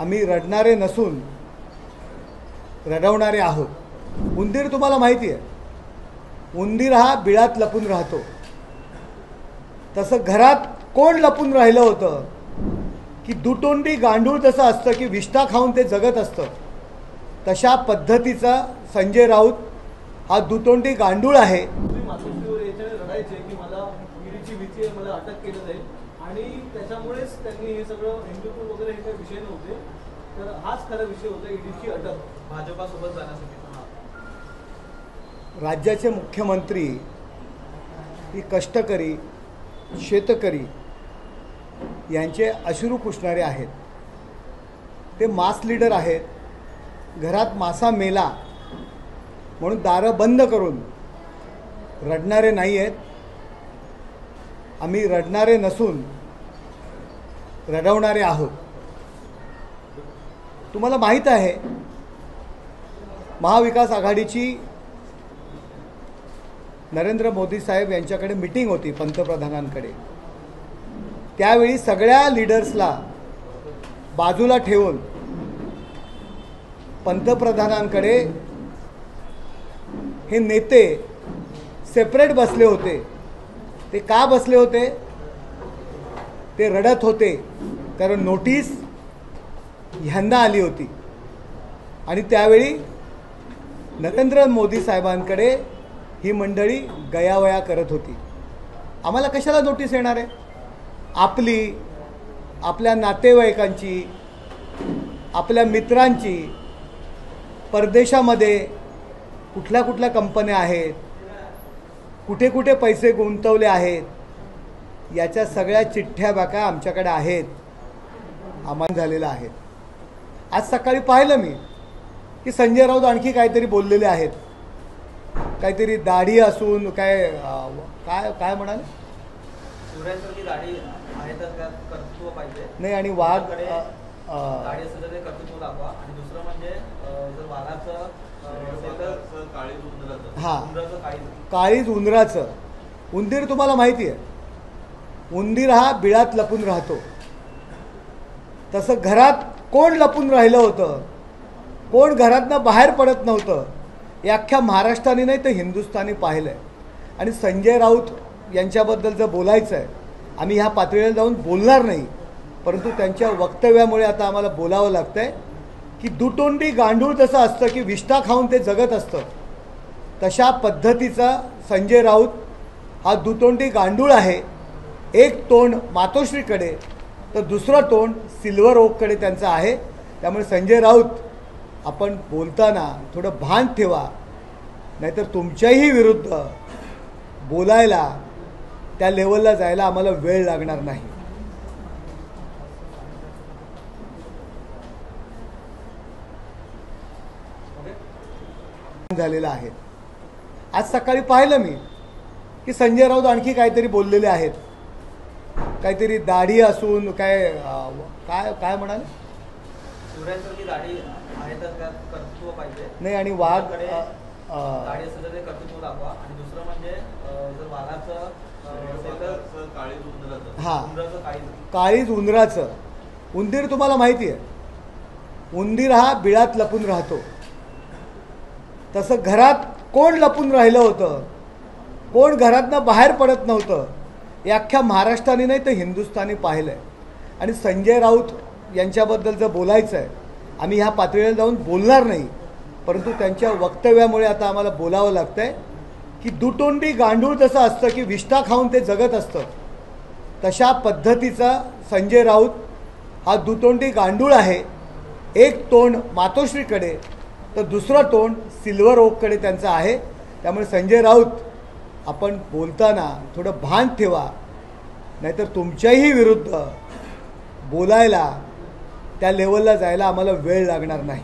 आम्ही रडणारे नसून रडवणारे आहोत. उंदीर तुम्हाला माहिती आहे. उंदीर हा बिळात लपून राहतो. तसं घरात कोण लपून राहिलं होतं? की दुतोंडी गांडूळ जसं असतं की विष्ठा खाऊन ते जगत असतं तशा पद्धतीचा संजय राऊत हा दुतोंडी गांडूळ आहे. त्याच्यामुळेच त्यांनी हे सगळं हिंदुत्व वगैरे हे काही विषय नव्हते. तर हाच खरा विषय होता ईडीची अटक. भाजपासोबत जाण्यासाठी. राज्याचे मुख्यमंत्री ही कष्टकरी शेतकरी यांचे अश्रू पुसणारे आहेत. ते मास लीडर आहेत. घरात मासा मेला म्हणून दारं बंद करून रडणारे नाही आहेत आम्ही रडणारे नसून रडवणारे आहोत. तुम्हाला माहीत आहे महाविकास आघाडीची नरेंद्र मोदी साहेब यांच्याकडे मिटिंग होती पंतप्रधानांकडे. त्यावेळी सगळ्या लीडर्सला बाजूला ठेवून पंतप्रधानांकडे हे नेते सेपरेट बसले होते. ते का बसले होते? ते रडत होते. कारण नोटीस ह्यांना आली होती. आणि त्यावेळी नरेंद्र मोदी साहेबांकडे ही मंडळी गयावया करत होती. आम्हाला कशाला नोटीस येणार आहे? आपली आपल्या नातेवाईकांची आपल्या मित्रांची परदेशामध्ये कुठल्या कुठल्या कंपन्या आहेत कुठे कुठे पैसे गुंतवले आहेत याच्या सगळ्या चिठ्ठ्या बाका आमच्याकडे आहेत. आम्हाला झालेल्या आहेत आज सकाळी पाहिलं मी की संजय राऊत आणखी काहीतरी बोललेले आहेत. काहीतरी दाढी असून काय काय काय म्हणाले? शिवरायांसारखी दाढी आहे तर त्यात कर्तृत्व पाहिजे. नाही आणि वाघ म्हणजे अं, जर वाघाचं अं, असेल तर काळी उंदराचं. हा. काळीज. उंदराचं. उंदीर तुम्हाला माहिती आहे उंदीर हा बिळात लपून राहतो. तसं घरात कोण लपून राहिलं होतं? कोण घरातनं बाहेर पडत नव्हतं? हे अख्ख्या महाराष्ट्राने नाही तर हिंदुस्थानी पाहिलं आहे आणि संजय राऊत यांच्याबद्दल जर बोलायचं आहे आम्ही ह्या पातळीला जाऊन बोलणार नाही. परंतु त्यांच्या वक्तव्यामुळे आता आम्हाला बोलावं लागतं आहे की दुतोंडी गांडूळ जसं असतं की विष्ठा खाऊन ते जगत असतं तशा पद्धतीचा संजय राऊत हा दुतोंडी गांडूळ आहे. एक तोंड मातोश्रीकडे तर दुसरं तोंड सिल्वर ओककडे त्यांचं आहे. त्यामुळे संजय राऊत आपण बोलताना थोडं भान ठेवा. नाहीतर तुमच्याही विरुद्ध बोलायला त्या लेवलला जायला आम्हाला वेळ लागणार नाही. झालेलं आहे. आज सकाळी पाहिलं मी की संजय राऊत आणखी काहीतरी बोललेले आहेत. काहीतरी दाढी असून काय काय काय म्हणाले? शिवरायांसारखी दाढी आहे तर त्यात कर्तृत्व पाहिजे. नाही आणि वाघ म्हणजे अं, जर वाघाचं अं, असेल तर काळी उंदराचं. हा काळीज उंदराचं. उंदीर तुम्हाला माहिती आहे. उंदीर हा बिळात लपून राहतो. तसं घरात कोण लपून राहिलं होतं? कोण घरातनं बाहेर पडत नव्हतं? हे अख्ख्या महाराष्ट्राने नाही तर हिंदुस्थानी पाहिलं आहे आणि संजय राऊत यांच्याबद्दल जर बोलायचं आहे आम्ही ह्या पातळीला जाऊन बोलणार नाही परंतु त्यांच्या वक्तव्यामुळे आता आम्हाला बोलावं लागतं आहे की दुतोंडी गांडूळ जसं असतं की विष्ठा खाऊन ते जगत असतं तशा पद्धतीचा संजय राऊत हा दुतोंडी गांडूळ आहे. एक तोंड मातोश्रीकडे तर दुसरं तोंड सिल्वर ओककडे त्यांचं आहे. त्यामुळे संजय राऊत आपण बोलताना थोडं भान ठेवा. नाहीतर तुमच्याही विरुद्ध बोलायला त्या लेवलला जायला आम्हाला वेळ लागणार नाही.